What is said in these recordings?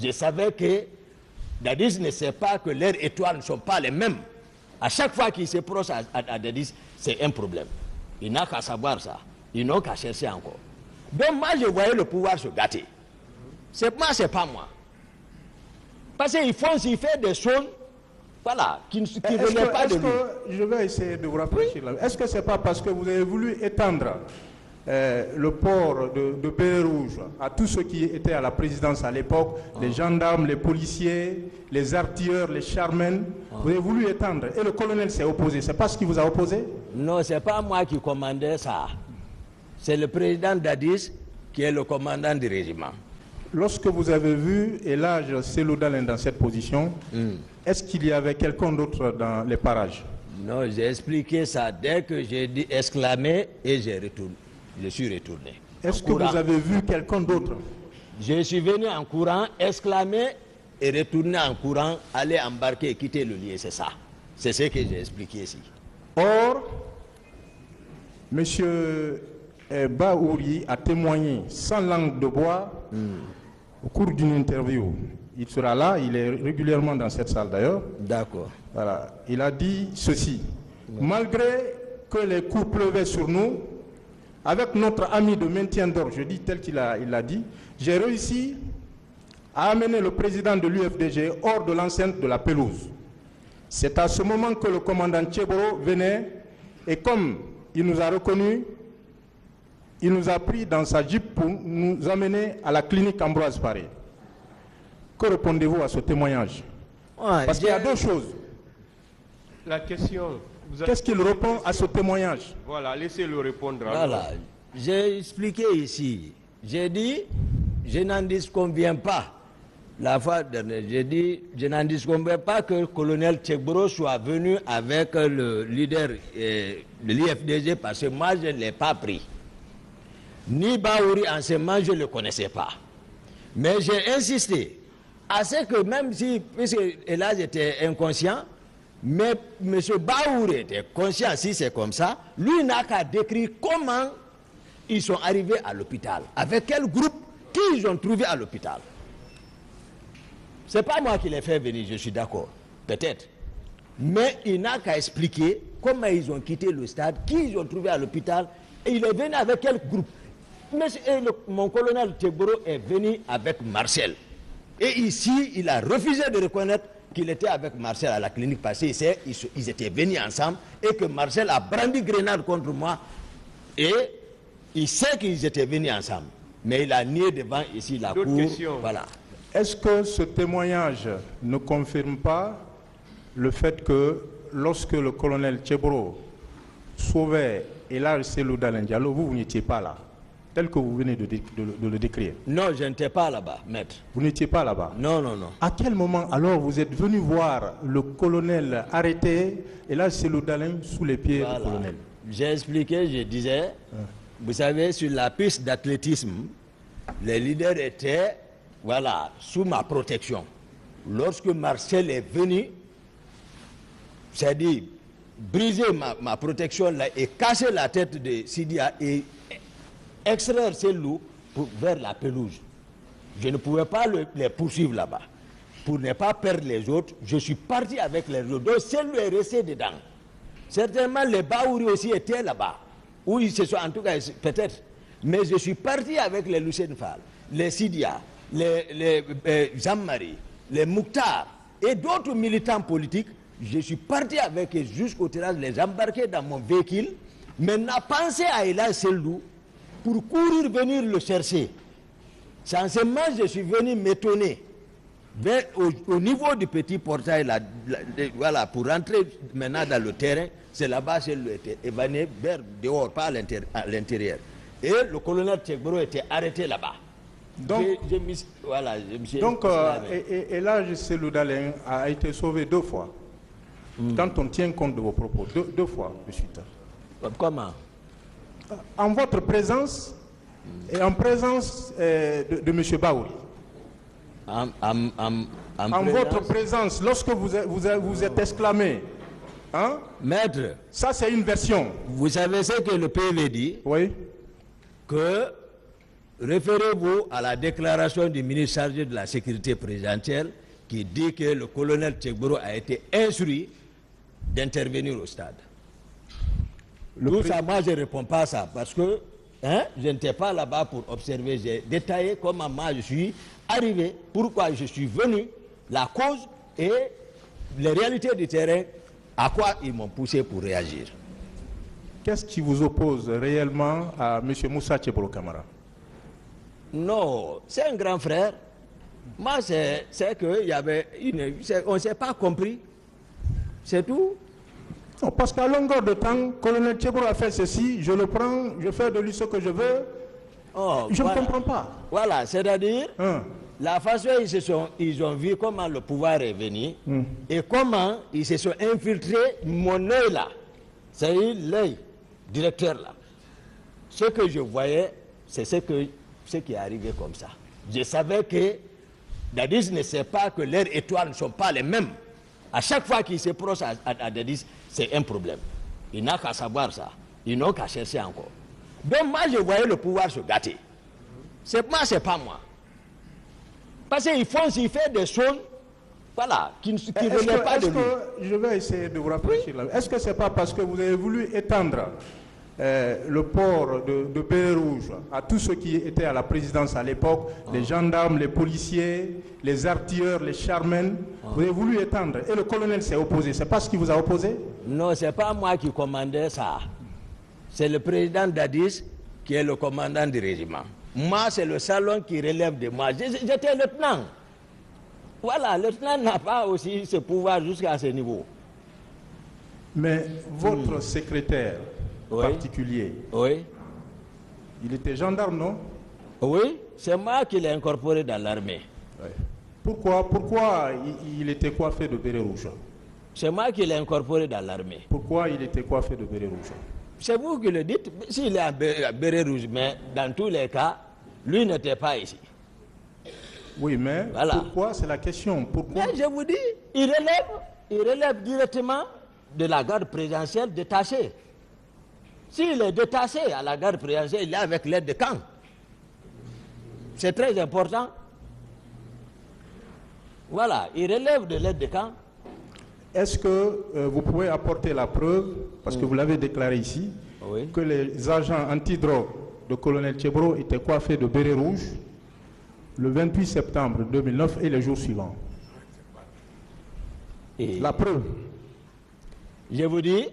Je savais que Dadis ne sait pas que leurs étoiles ne sont pas les mêmes. À chaque fois qu'il se proche à, à, à Dadis, c'est un problème. Il n'a qu'à savoir ça. Ils n'ont qu'à chercher encore. Donc moi, je voyais le pouvoir se gâter. C'est moi, c'est pas moi. Parce qu'ils font, ils font des choses, voilà, qui ne relèvent pas de lui. que- je vais essayer de vous rafraîchir là. Est-ce que c'est pas parce que vous avez voulu étendre euh, le port de, de béret rouge à tous ceux qui étaient à la présidence à l'époque, les gendarmes, les policiers, les artilleurs, les charmen, vous avez voulu étendre et le colonel s'est opposé. C'est pas ce qui vous a opposé? Non, c'est pas moi qui commandais ça. C'est le président Dadis qui est le commandant du régiment. Lorsque vous avez vu Elage Seloudalen dans cette position, est-ce qu'il y avait quelqu'un d'autre dans les parages? Non, j'ai expliqué ça dès que j'ai dit exclamé et j'ai retourné. Je suis retourné. Est-ce que courant. vous avez vu quelqu'un d'autre? Je suis venu en courant, exclamé et retourné en courant, aller embarquer et quitter le lieu, c'est ça. C'est ce que j'ai expliqué ici. Or, M. Baouri a témoigné sans langue de bois au cours d'une interview. Il sera là, il est régulièrement dans cette salle d'ailleurs. D'accord. Voilà. Il a dit ceci. Malgré que les coups pleuvaient sur nous, avec notre ami de maintien d'ordre, je dis tel qu'il a, il l'a dit, j'ai réussi à amener le président de l'UFDG hors de l'enceinte de la pelouse. C'est à ce moment que le commandant Tcheboro venait et comme il nous a reconnus, il nous a pris dans sa jeep pour nous amener à la clinique Ambroise Paré. Que répondez-vous à ce témoignage? Ouais, Parce qu'il y a deux choses. La question. Avez- Qu'est-ce qu'il répond à ce témoignage Voilà, laissez-le répondre. Voilà, j'ai expliqué ici. J'ai dit, je n'en disconviens pas. La fois dernière, j'ai dit, je n'en disconviens pas que le colonel Tchegbro soit venu avec le leader de l'IFDG parce que moi, je ne l'ai pas pris. Ni Baouri en ce moment, je ne le connaissais pas. Mais j'ai insisté à ce que même si, puisque là j'étais inconscient, mais M. Baouri était conscient, si c'est comme ça, lui n'a qu'à décrire comment ils sont arrivés à l'hôpital, avec quel groupe, qui ils ont trouvé à l'hôpital. C'est pas moi qui l'ai fait venir, je suis d'accord, peut-être. Mais il n'a qu'à expliquer comment ils ont quitté le stade, qui ils ont trouvé à l'hôpital, et il est venu avec quel groupe. Mon colonel Teboro est venu avec Marcel. Et ici, il a refusé de reconnaître qu'il était avec Marcel à la clinique parce qu'ils étaient venus ensemble et que Marcel a brandi grenade contre moi. Et il sait qu'ils étaient venus ensemble. Mais il a nié devant ici la cour. questions Voilà. Est-ce que ce témoignage ne confirme pas le fait que lorsque le colonel Tchebro sauvait Elal Selou Diallo, vous, vous n'étiez pas là, tel que vous venez de, le- de le décrire Non, je n'étais pas là-bas, maître. Vous n'étiez pas là-bas. Non, non, non. À quel moment alors vous êtes venu voir le colonel arrêté Elal Selou Dalen sous les pieds Voilà. du colonel? J'ai expliqué, je disais, vous savez, sur la piste d'athlétisme, les leaders étaient, voilà, sous ma protection. Lorsque Marcel est venu, c'est-à-dire briser ma, ma protection là et casser la tête de Sidia et extraire ces loups vers la pelouse. Je ne pouvais pas le- les poursuivre là-bas. Pour ne pas perdre les autres, je suis parti avec les autres. Donc, celui est resté dedans. Certainement, les Baouri aussi étaient là-bas. Ou ils se sont, en tout cas, peut-être. Mais je suis parti avec les Lucien Fall, les Sidia, les, les euh, les Mouktar et d'autres militants politiques. Je suis parti avec eux jusqu'au terrain, les embarquer dans mon véhicule. Maintenant, pensez à Ela Seldou pour courir venir le chercher. C'est en ce moment que je suis venu m'étonner. Vers- Au, au niveau du petit portail, là, là, de- voilà, pour rentrer maintenant dans le terrain, c'est là-bas était évanoui vers dehors, pas à l'intér- à l'intérieur. Et le colonel Tchegbro était arrêté là-bas. Donc- J'ai- j'ai mis- voilà, je me suis Donc, euh, et, et, là, Selou Dalen a été sauvé deux fois. Quand on tient compte de vos propos, deux, deux fois suite. Comment? En votre présence et en présence euh, de, de M. Baouri. En, en- en- en En présence- votre présence, lorsque vous êtes, vous êtes, vous êtes exclamé, hein, Maître, ça c'est une version. vous savez ce que le PV dit? Oui. que référez-vous à la déclaration du ministre chargé de la sécurité présidentielle qui dit que le colonel Tchegboro a été instruit d'intervenir au stade? Tout ça, moi, je ne réponds pas à ça parce que hein, je n'étais pas là-bas pour observer. J'ai détaillé comment moi je suis arrivé, pourquoi je suis venu, la cause et les réalités du terrain, à quoi ils m'ont poussé pour réagir. Qu'est-ce qui vous oppose réellement à M. Moussa Tchebolo Kamara Non, c'est un grand frère. Moi, c'est qu'il y avait une. On ne s'est pas compris. C'est tout. Non, parce qu'à longueur de temps, colonel Tchebolo a fait ceci, je le prends, je fais de lui ce que je veux. Oh, je voilà. ne comprends pas. Voilà, c'est-à-dire, Hein. la façon ils, se sont, ils ont vu comment le pouvoir est venu Hmm. et comment ils se sont infiltrés, mon œil là, c'est l'œil directeur là. Ce que je voyais, c'est ce, que, ce qui est arrivé comme ça. Je savais que Dadis ne sait pas que leurs étoiles ne sont pas les mêmes. À chaque fois qu'il se proche à, à- à Dadis, c'est un problème. Il n'a qu'à savoir ça. Ils n'ont qu'à chercher encore. Donc moi, je voyais le pouvoir se gâter. C'est moi, c'est pas moi. Parce qu'ils font, s'ils font des choses, voilà, qui ne qui que, pas de lui. que- je vais essayer de vous rafraîchir là. Est-ce que c'est pas parce que vous avez voulu étendre euh, le port de, de béret rouge à tous ceux qui étaient à la présidence à l'époque, les gendarmes, les policiers, les artilleurs, les charmen, vous avez voulu étendre et le colonel s'est opposé. C'est pas ce qui vous a opposé? Non, c'est pas moi qui commandais ça. C'est le président Dadis qui est le commandant du régiment. Moi, c'est le salon qui relève de moi. J'étais lieutenant. Voilà, le lieutenant n'a pas aussi ce pouvoir jusqu'à ce niveau. Mais votre secrétaire Oui. particulier, Oui. il était gendarme, non? Oui, c'est moi qui l'ai incorporé dans l'armée. Pourquoi, pourquoi il, il était coiffé de béret rouge? C'est moi qui l'ai incorporé dans l'armée. Pourquoi il était coiffé de béret rouge? C'est vous qui le dites. S'il est à bé- à béret rouge, mais dans tous les cas, lui n'était pas ici. Oui, mais Voilà. pourquoi? C'est la question. Pourquoi? Mais je vous dis, il relève, il relève directement de la garde présidentielle détachée. S'il est détaché à la garde présidentielle, il est avec l'aide de camp. C'est très important. Voilà, il relève de l'aide de camp. Est-ce que euh, vous pouvez apporter la preuve, parce que vous l'avez déclaré ici, Oui. que les agents antidrogue de colonel Tchebro étaient coiffés de béret rouge le 28 septembre 2009 et les jours suivants Et La preuve. je vous dis,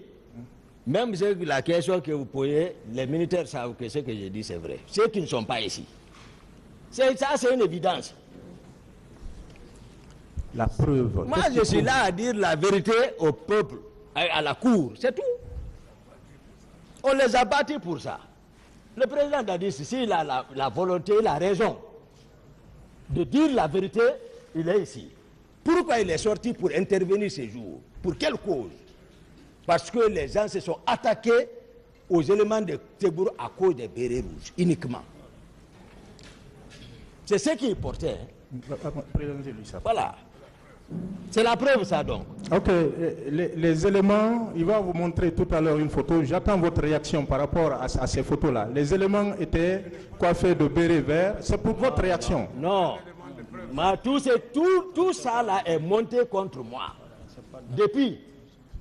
même la question que vous posez, les militaires savent que ce que je dis c'est vrai. Ceux qui ne sont pas ici. Ça, c'est une évidence. La preuve. Moi, je suis là à dire la vérité au peuple, à, à la cour, c'est tout. On les a battus pour ça. Le président a dit, s'il a la, la volonté, la raison de dire la vérité, il est ici. Pourquoi il est sorti pour intervenir ces jours? Pour quelle cause? Parce que les gens se sont attaqués aux éléments de Tebour à cause des bérets rouges, uniquement. C'est ce qui porté. hein. Voilà. C'est la preuve, ça donc. Ok, euh, les, les éléments, il va vous montrer tout à l'heure une photo. J'attends votre réaction par rapport à, à ces photos-là. Les éléments étaient coiffés de béret vert. C'est pour votre réaction. Non. Ma- tout, c'est- tout, tout ça là est monté contre moi. Depuis.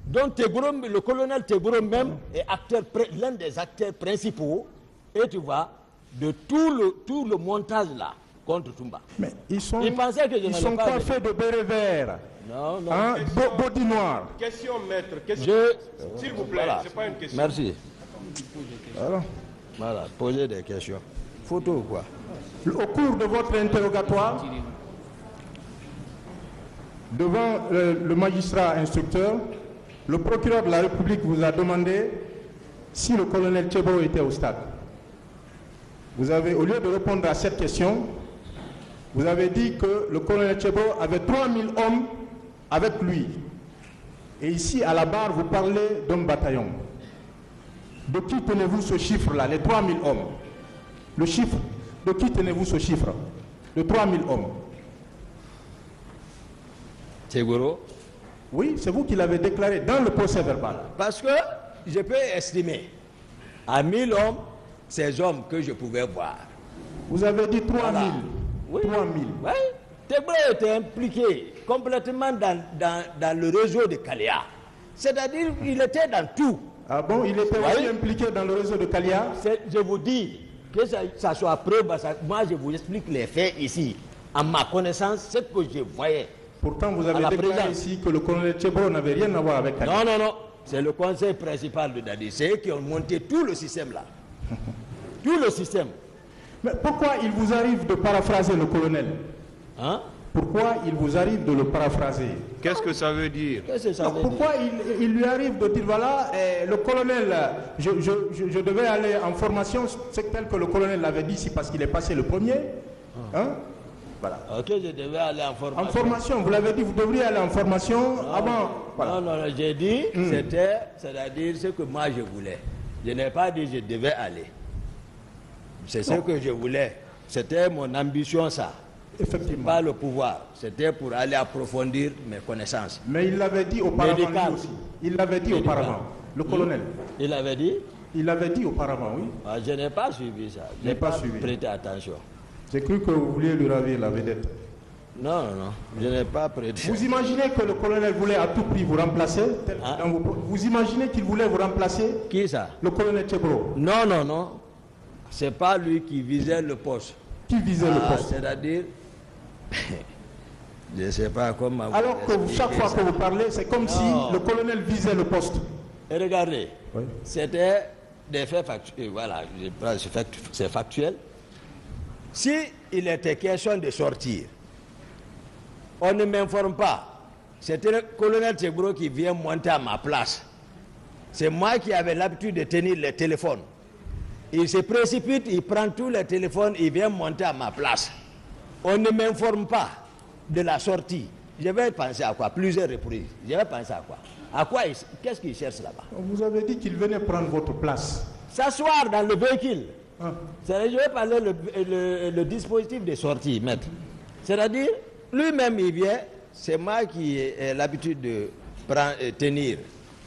Donc Tegoro, le colonel Tegoro même est acteur l'un des acteurs principaux, et tu vois, de tout le, tout le montage là contre Tumba. Mais ils sont, Ils que je ils n'allais sont pas coiffés de béret vert. Non, non. Hein, bo- body noir. Question, maître. Question. S'il vous plaît, Voilà. c'est pas une question. Merci. Voilà. Voilà, posez des questions. Photo ou quoi? Au cours de votre interrogatoire, devant euh, le magistrat instructeur, le procureur de la République vous a demandé si le colonel Tchebo était au stade. Vous avez, au lieu de répondre à cette question, vous avez dit que le colonel Tchebo avait 3000 hommes avec lui. Et ici, à la barre, vous parlez d'un bataillon. De qui tenez-vous ce chiffre-là, les 3000 hommes? Le chiffre, de qui tenez-vous ce chiffre? De 3000 hommes. Tegoro Oui, c'est vous qui l'avez déclaré dans le procès verbal. Parce que je peux estimer à 1000 hommes ces hommes que je pouvais voir. Vous avez dit 3 000. Voilà. Oui. 3 000. Oui. Tegbro était impliqué complètement dans, dans, dans le réseau de Kalea. C'est-à-dire qu'il était dans tout. Ah bon, il était aussi Oui. impliqué dans le réseau de Kalia C'est- Je vous dis que ça, ça soit preuve, ça- moi je vous explique les faits ici. En ma connaissance, ce que je voyais. Pourtant, vous avez la déclaré ici que le colonel Tchebro n'avait rien à voir avec Kalia. Non, non, non. C'est le conseil principal de Dadi. C'est eux qui ont monté tout le système là. tout le système. Mais pourquoi il vous arrive de paraphraser le colonel? Hein? Pourquoi il vous arrive de le paraphraser? Qu'est-ce que ça veut dire? Qu'est-ce que ça veut dire? Pourquoi il, il lui arrive de dire voilà, eh, le colonel, je, je- je- je devais aller en formation, c'est tel que le colonel l'avait dit ici parce qu'il est passé le premier. Hein? Voilà. Ok, je devais aller en formation. En formation, vous l'avez dit, vous devriez aller en formation avant. Voilà. Non, non, non, j'ai dit, c'était, c'est-à-dire ce que moi je voulais. Je n'ai pas dit je devais aller. C'est ce que je voulais. C'était mon ambition, ça. Effectivement. Pas le pouvoir. C'était pour aller approfondir mes connaissances. Mais il l'avait dit auparavant Médical. lui aussi. Il l'avait dit Médical. auparavant. Le colonel. Il avait dit Il l'avait dit auparavant, oui. Ah, Je n'ai pas suivi ça. Je N'ai n'ai pas pas, suivi. prêté attention. J'ai cru que vous vouliez lui ravir la vedette. Non, non, non. Je n'ai pas prêté. Vous imaginez que le colonel voulait à tout prix vous remplacer tel- Hein? dans vos pro- Vous imaginez qu'il voulait vous remplacer Qui ça? Le colonel Tchebro, Non, non, non. C'est pas lui qui visait le poste. qui visait le Ah, poste? C'est-à-dire, je ne sais pas comment. vous Alors que vous- chaque fois ça. que vous parlez, c'est comme si le colonel visait le poste. Et regardez, Oui. c'était des faits factuels. Voilà, c'est factu- c'est factuel. Si il était question de sortir, on ne m'informe pas. C'était le colonel Tebro qui vient monter à ma place. C'est moi qui avais l'habitude de tenir le téléphone. Il se précipite, il prend tous les téléphones, il vient monter à ma place. On ne m'informe pas de la sortie. Je vais penser à quoi? Plusieurs reprises. Je vais penser à quoi? À quoi Qu'est-ce qu'il cherche là-bas? Vous avez dit qu'il venait prendre votre place. S'asseoir dans le véhicule. Vais parler le, le- le dispositif de sortie, maître. C'est-à-dire, lui-même, il vient, c'est moi qui ai l'habitude de tenir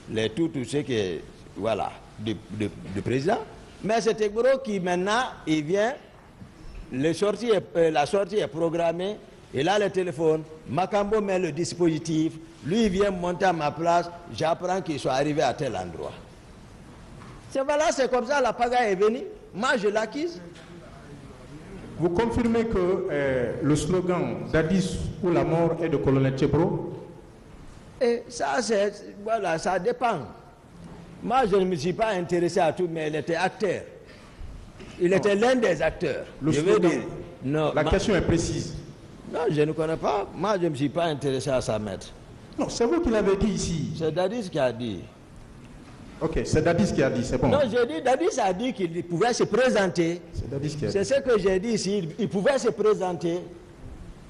les tout, tout ce qui est, voilà, du, du- du président. Mais c'est gros qui maintenant, il vient, euh, la sortie est programmée, il a le téléphone, Macambo met le dispositif, lui il vient monter à ma place, j'apprends qu'il soit arrivé à tel endroit. C'est voilà, c'est comme ça la pagaille est venue. Moi, je l'acquise. Vous confirmez que euh, le slogan Dadis ou la mort est de colonel Tchebro Et ça, c'est, voilà, ça dépend. Moi, je ne me suis pas intéressé à tout, mais il était acteur. Il était l'un des acteurs. Le je veux slogan. dire. Non, La ma- question est précise. non, je ne connais pas. Moi, je ne me suis pas intéressé à ça, maître. Non, c'est vous qui l'avez dit ici. C'est Dadis qui a dit. Ok, c'est Dadis qui a dit, c'est bon. Non, j'ai dit, Dadis a dit qu'il pouvait se présenter. C'est Dadis qui a dit. C'est ce que j'ai dit ici. Il- Il pouvait se présenter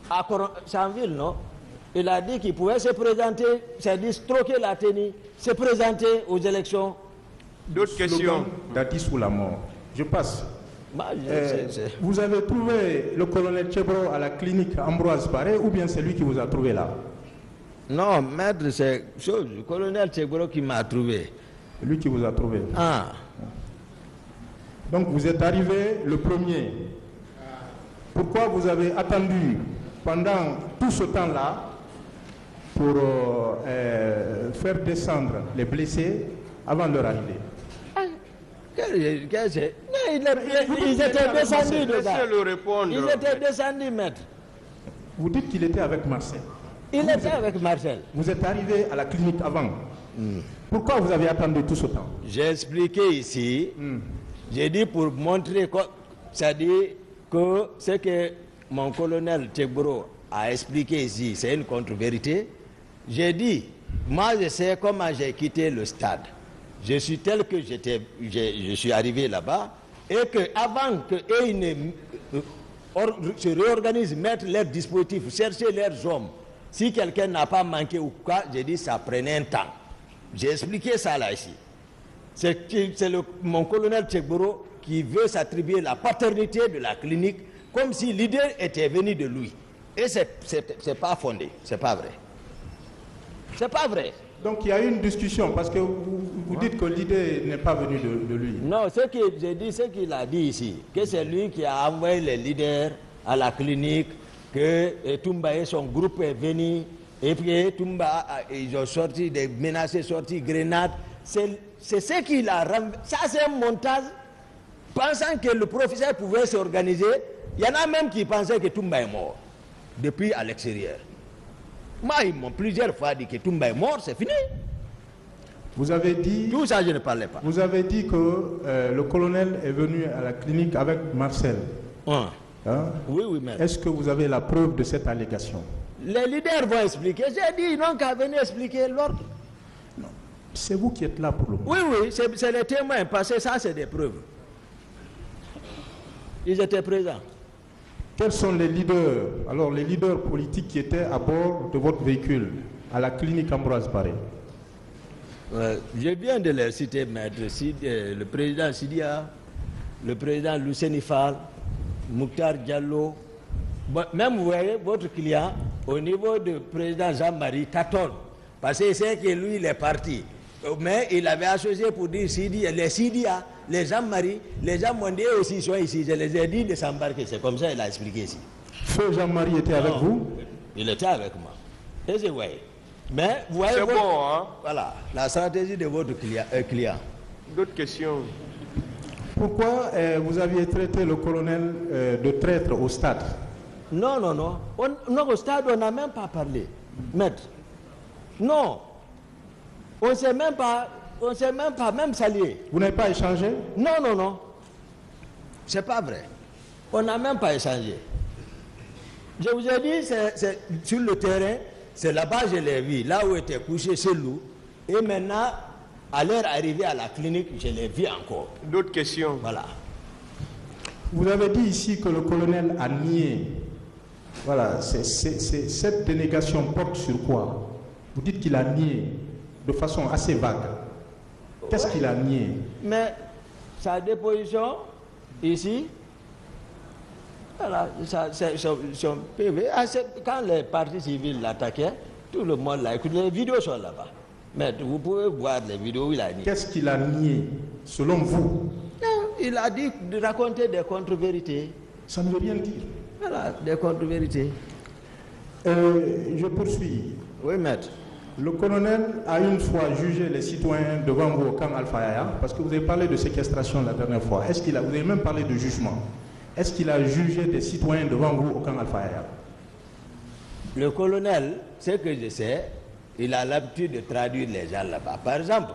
à Chanville, non? Il a dit qu'il pouvait se présenter, c'est-à-dire troquer la tenue, se présenter aux élections. D'autres questions? Dadis ou la mort. Je passe. Je- Euh, vous avez trouvé le colonel Tchebro à la clinique Ambroise Paré ou bien c'est lui qui vous a trouvé là? Non, maître, c'est chose, le colonel Tchegoro qui m'a trouvé. Lui qui vous a trouvé. Ah, Donc vous êtes arrivé le premier. Pourquoi vous avez attendu pendant tout ce temps-là pour euh, euh, faire descendre les blessés avant leur arrivée? Quel- quel c'est- Mais il est- il- ils étaient descendus répondre. Ils étaient descendus, maître. Vous dites qu'il était avec Marcel. Il était avec Marcel. Vous êtes arrivé à la clinique avant. Pourquoi vous avez attendu tout ce temps J'ai expliqué ici, j'ai dit pour montrer, que- c'est-à-dire que ce que mon colonel Tchegoro a expliqué ici, c'est une contre-vérité. J'ai dit, moi je sais comment j'ai quitté le stade. Je suis tel que j'étais, je suis arrivé là-bas et que avant que eux, ils ne euh, or- se réorganisent, mettre leurs dispositifs, chercher leurs hommes, si quelqu'un n'a pas manqué ou quoi, j'ai dit ça prenait un temps. J'ai expliqué ça là ici. C'est mon colonel Tchegboro qui veut s'attribuer la paternité de la clinique comme si l'idée était venue de lui. Et c'est c'est- c'est pas fondé, c'est pas vrai. C'est pas vrai. Donc il y a eu une discussion parce que vous, vous dites que l'idée n'est pas venue de, de lui. Non, ce que j'ai dit, ce qu'il a dit ici, que c'est lui qui a envoyé les leaders à la clinique, que Toumba et son groupe est venu, et puis Toumba, a- ils ont sorti des menacés, sorti grenades. C'est ce qu'il a renv- Ça, c'est un montage. Pensant que le professeur pouvait s'organiser, il y en a même qui pensaient que Toumba est mort, depuis à l'extérieur. Moi, ils m'ont plusieurs fois dit que Toumba est mort, c'est fini. Vous avez dit, Tout ça, je ne parlais pas. vous avez dit que euh, le colonel est venu à la clinique avec Marcel. Hein. hein? Oui, oui, mais. Est-ce que vous avez la preuve de cette allégation? Les leaders vont expliquer. J'ai dit, ils n'ont qu'à venir expliquer l'ordre. C'est vous qui êtes là pour le moment. Oui, oui, c'est les témoins, parce que ça, c'est des preuves. Ils étaient présents. Quels sont les leaders, alors les leaders politiques qui étaient à bord de votre véhicule à la clinique Ambroise Paré? Euh, je viens de les citer, maître. Sid- euh, le président Sidia, le président Lucenifal, Mouktar Diallo. Bon, même, vous voyez, votre client, au niveau du président Jean-Marie, tâtonne. Parce qu'il sait que lui, il est parti. Mais il avait associé pour dire Sidi, les Sidia, les Jean-Marie, les gens mondiaux aussi sont ici. Je les ai dit de s'embarquer. C'est comme ça qu'il a expliqué ici. Feu Jean-Marie était avec vous? Il était avec moi. Et c'est vrai. Mais vous voyez, C'est votre- bon, hein? Voilà, la stratégie de votre client. euh, client. D'autres questions? Pourquoi euh, vous aviez traité le colonel euh, de traître au stade? Non, non, non. On- non, au stade, on n'a même pas parlé. Maître. Non. On ne s'est même pas, on s'est même pas même salué. Vous n'avez pas échangé? Non, non, non. C'est pas vrai. On n'a même pas échangé. Je vous ai dit, c'est c'est sur le terrain, c'est là-bas que je l'ai vu, là où était couché ce loup. Et maintenant, à leur arrivée à la clinique, je l'ai vu encore. D'autres questions Voilà. Vous avez dit ici que le colonel a nié. Voilà, cette dénégation porte sur quoi? Vous dites qu'il a nié de façon assez vague. Qu'est-ce qu'il a nié? Mais sa déposition ici, voilà, ça- son, son PV. Ah, quand les partis civils l'attaquaient, tout le monde l'a écouté. Les vidéos sont là-bas. Mais vous pouvez voir les vidéos où il a dit. Qu'est-ce qu'il a nié Selon vous, Non, il a dit de raconter des contre-vérités. ça ne veut rien dire. Voilà, des contre-vérités. Euh, je poursuis. Oui, maître. Le colonel a une fois jugé les citoyens devant vous au camp Alpha Yaya, parce que vous avez parlé de séquestration la dernière fois. Est-ce qu'il a, vous avez même parlé de jugement? Est-ce qu'il a jugé des citoyens devant vous au camp Alpha Yaya? Le colonel, ce que je sais, il a l'habitude de traduire les gens là-bas. Par exemple,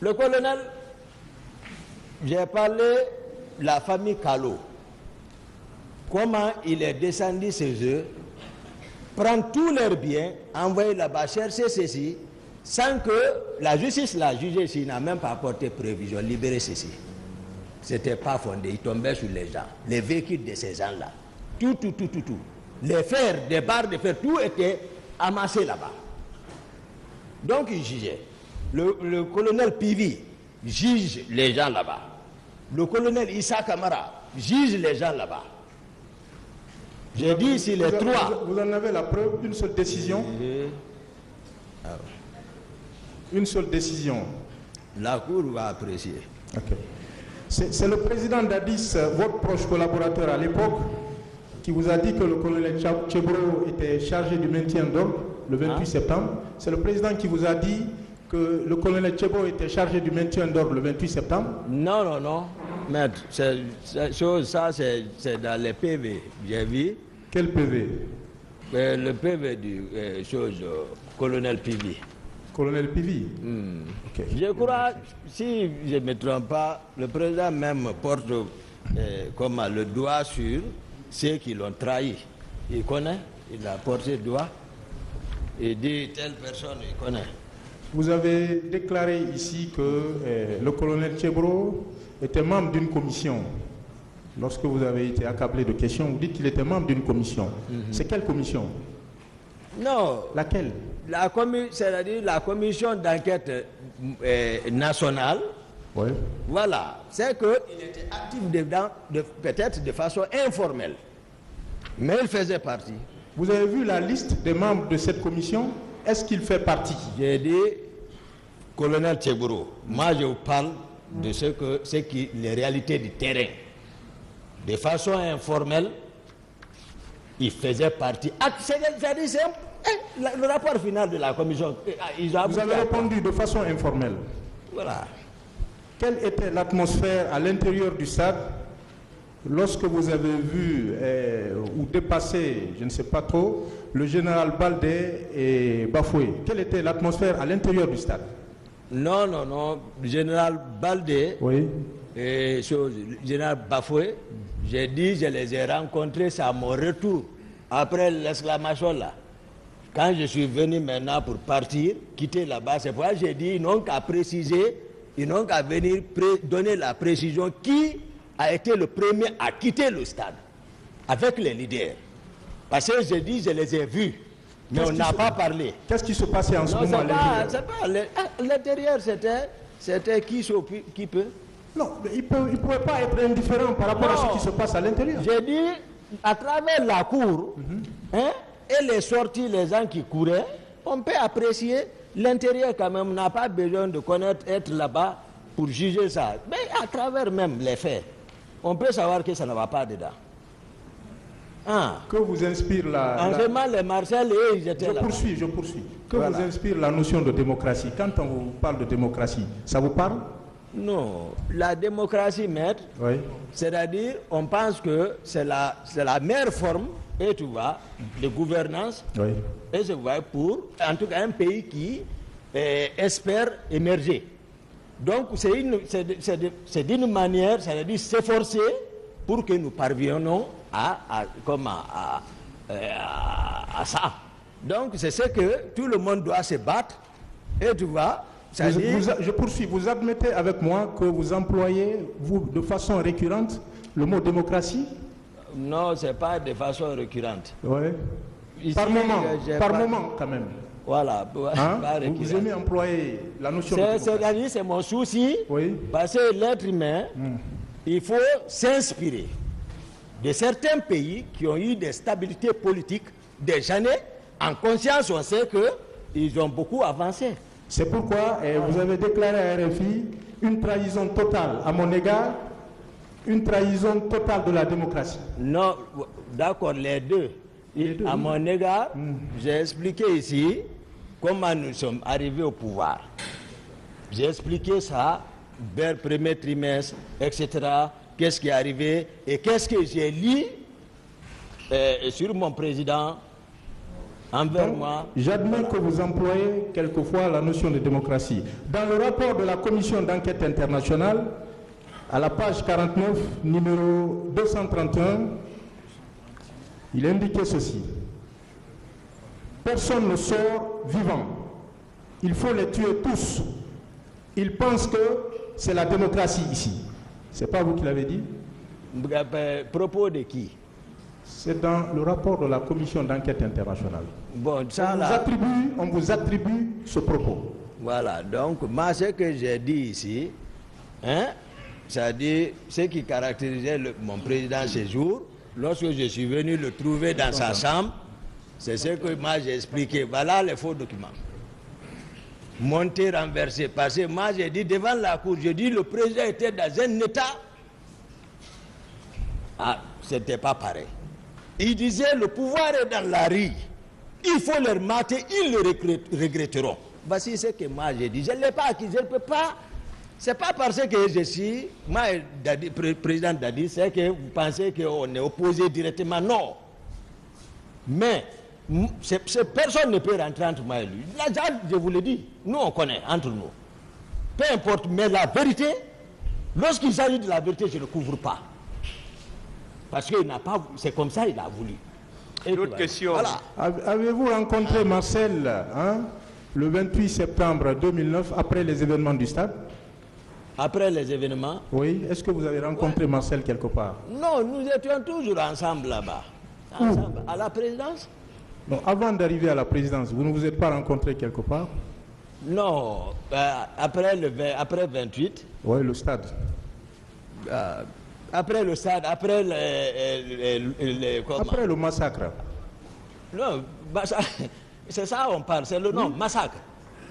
le colonel, j'ai parlé de la famille Calo. Comment il est descendu chez eux, prendre tous leurs biens, envoyer là-bas, chercher ceci, sans que la justice l'a jugé s'il n'a même pas apporté prévision, libérer ceci. C'était pas fondé, il tombait sur les gens, les véhicules de ces gens-là. Tout, tout, tout, tout, tout. Les fers, des barres de fer, tout était amassé là-bas. Donc il jugeait. Le, le colonel Pivi juge les gens là-bas. Le colonel Issa Kamara juge les gens là-bas. J'ai dit si les vous, trois. vous- vous en avez la preuve, une seule décision Une seule décision. La Cour va apprécier. C'est le président d'Addis, euh, votre proche collaborateur à l'époque, qui vous a dit que le colonel Chebro était chargé du maintien d'ordre le 28 Hein? septembre. C'est le président qui vous a dit que le colonel Chebro était chargé du maintien d'ordre le 28 septembre. Non, non, non. Maître, chose, ça c'est dans les PV. J'ai vu Quel PV euh, le PV du euh, chose, euh, colonel Pivi. Colonel Pivi. Hmm. Je crois, si je ne me trompe pas, le président même porte comment, le doigt sur ceux qui l'ont trahi. Il connaît, il a porté le doigt. Il dit telle personne, il connaît. Vous avez déclaré ici que le colonel Chebro était membre d'une commission. Lorsque vous avez été accablé de questions, vous dites qu'il était membre d'une commission. C'est quelle commission? Non, Laquelle? La c'est-à-dire la commission d'enquête euh, nationale, Oui. voilà, c'est qu'il était actif dedans, de- peut-être de façon informelle. Mais il faisait partie. Vous avez vu la liste des membres de cette commission? Est-ce qu'il fait partie? J'ai dit, colonel Tchegouro, moi je vous parle de ce que, ce qui, les réalités du terrain. De façon informelle, il faisait partie. Ah, c'est- la- le rapport final de la commission, ils ont Vous avez répondu de façon informelle. Voilà. Quelle était l'atmosphère à l'intérieur du stade lorsque vous avez vu euh, ou dépassé, je ne sais pas trop, le général Baldé et Bafoué? Quelle était l'atmosphère à l'intérieur du stade? Non, non, non. Général Baldé Oui. et général Bafoué, j'ai dit, je les ai rencontrés, c'est à mon retour, après l'exclamation là. Quand je suis venu maintenant pour partir, quitter là-bas, c'est pourquoi j'ai dit, ils n'ont qu'à préciser, ils n'ont qu'à venir pré- donner la précision qui a été le premier à quitter le stade avec les leaders. Parce que j'ai dit, je les ai vus, mais on n'a se- pas parlé. Qu'est-ce qui se passait en ce Non, moment à l'intérieur l'intérieur, c'était, qui, qui peut? Non, mais il ne pouvait pas être indifférent par rapport à ce qui se passe à l'intérieur. J'ai dit, à travers la cour, hein, et les sorties, les gens qui couraient, on peut apprécier l'intérieur quand même. On n'a pas besoin de connaître, être là-bas pour juger ça. Mais à travers même les faits, on peut savoir que ça ne va pas dedans. Ah. Que vous inspire la... En la- les Marcel, eux, ils étaient Je là. poursuis, je poursuis. Que Voilà. vous inspire la notion de démocratie Quand on vous parle de démocratie, ça vous parle? Non, la démocratie, maître, Oui. c'est-à-dire, on pense que c'est la, la meilleure forme, et tu vois, de gouvernance Oui. Et je vois pour, en tout cas, un pays qui euh, espère émerger. Donc, c'est d'une manière, c'est-à-dire s'efforcer pour que nous parviennons à, à, euh, à- à ça. Donc, c'est ce que tout le monde doit se battre. Et tu vois, Vous- vous- je poursuis. Vous admettez avec moi que vous employez, vous, de façon récurrente, le mot démocratie? Non, c'est pas de façon récurrente. Oui. Par moment, par pas- moment quand même. Voilà, Hein? vous, vous aimez employer la notion de C'est- démocratie C'est-à-dire, c'est mon souci. Oui. Parce que l'être humain, il faut s'inspirer de certains pays qui ont eu des stabilités politiques des années. En conscience, on sait qu'ils ont beaucoup avancé. C'est pourquoi eh, vous avez déclaré à RFI une trahison totale à mon égard, une trahison totale de la démocratie. Non, d'accord, les deux. Les deux, à oui. mon égard, j'ai expliqué ici comment nous sommes arrivés au pouvoir. J'ai expliqué ça vers le premier trimestre, etc. Qu'est-ce qui est arrivé et qu'est-ce que j'ai lu euh, sur mon président envers Donc, moi? J'admets que vous employez quelquefois la notion de démocratie. Dans le rapport de la commission d'enquête internationale, à la page 49, numéro 231, il indiquait ceci. Personne ne sort vivant. Il faut les tuer tous. Ils pensent que c'est la démocratie ici. C'est pas vous qui l'avez dit? Euh, Propos de qui? C'est dans le rapport de la commission d'enquête internationale. Bon, ça On vous, attribue, on vous attribue ce propos. Voilà, donc moi ce que j'ai dit ici, hein, c'est-à-dire ce qui caractérisait le- mon président ce jour, lorsque je suis venu le trouver dans sa chambre, c'est ce que moi j'ai expliqué. Voilà les faux documents. Monté, renversé, passé. Moi j'ai dit devant la cour, je dis le président était dans un état. Ah, c'était pas pareil. Il disait le pouvoir est dans la rue. Il faut leur mater, ils le regret- regretteront. Voici ce que moi j'ai dit. Je ne l'ai pas acquis, je ne peux pas. C'est pas parce que je suis, moi, Dadi- pré- président Dadi, c'est que vous pensez qu'on est opposé directement. Non. Mais personne ne peut rentrer entre moi et lui. Là, je vous le dis, nous on connaît entre nous. Peu importe, mais la vérité, lorsqu'il s'agit de la vérité, je ne couvre pas. Parce qu'il n'a pas, c'est comme ça il a voulu. Et D'autres voilà. questions Voilà. Avez- Avez-vous rencontré Marcel hein, le 28 septembre 2009 après les événements du stade? Après les événements, Oui. Est-ce que vous avez rencontré Marcel quelque part? Non, nous étions toujours ensemble là-bas. Ensemble, à la présidence Avant d'arriver à la présidence, vous ne vous êtes pas rencontré quelque part? Non, euh, après, le, vingt- après 28, Oui, le stade. euh, après le stade, après le, Après le massacre. Non, c'est ça on parle, c'est le nom, massacre.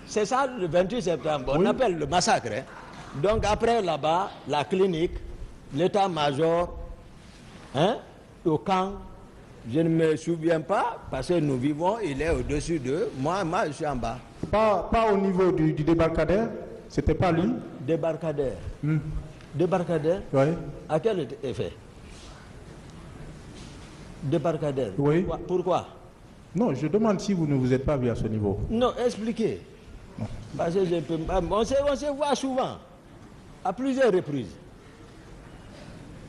c'est ça le 28 septembre. On Oui. appelle le massacre. hein. Donc après là-bas, la clinique, l'état-major, hein, au camp, je ne me souviens pas, parce que nous vivons, il est au-dessus d'eux. Moi, moi, je suis en bas. Pas, pas au niveau du, du débarcadère, c'était pas lui? Débarcadère. Hmm. Débarcadère? Ouais. À quel effet? Débarcadère. Oui. Pourquoi, pourquoi? Non, je demande si vous ne vous êtes pas vu à ce niveau. Non, expliquez. Parce que je peux on, se, on se voit souvent, à plusieurs reprises.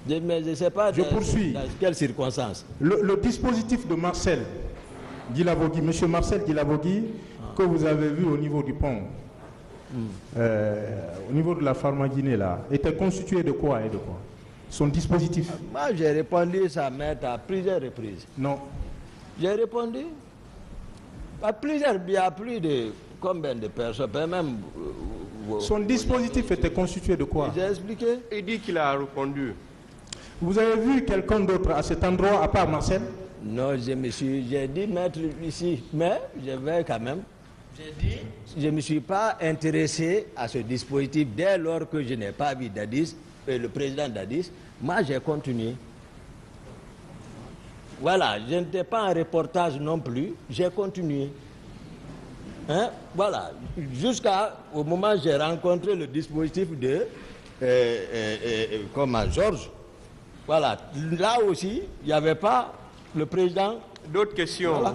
Je- mais je ne sais pas Je dans, poursuis. dans quelles circonstances. Le, le dispositif de Marcel Guilavogui, monsieur Marcel Guilavogui, que vous avez vu au niveau du pont, euh, au niveau de la pharmaguinée là, était constitué de quoi et de quoi? Son dispositif? Moi, j'ai répondu ça maître à plusieurs reprises. Non. J'ai répondu à plusieurs, il y a plus de combien de personnes, peut même. euh, Son dispositif était constitué de quoi? J'ai expliqué. Il dit qu'il a répondu. Vous avez vu quelqu'un d'autre à cet endroit à part Marcel? Non, je me suis, j'ai dit mettre ici, mais je vais quand même. J'ai dit, je ne me suis pas intéressé à ce dispositif dès lors que je n'ai pas vu Dadis, euh, le président Dadis. Moi, j'ai continué. Voilà, je n'étais pas en reportage non plus, j'ai continué. Hein? Voilà, jusqu'au moment où j'ai rencontré le dispositif de euh, euh, euh, comment, Georges. Voilà, là aussi, il n'y avait pas le président. D'autres questions Voilà.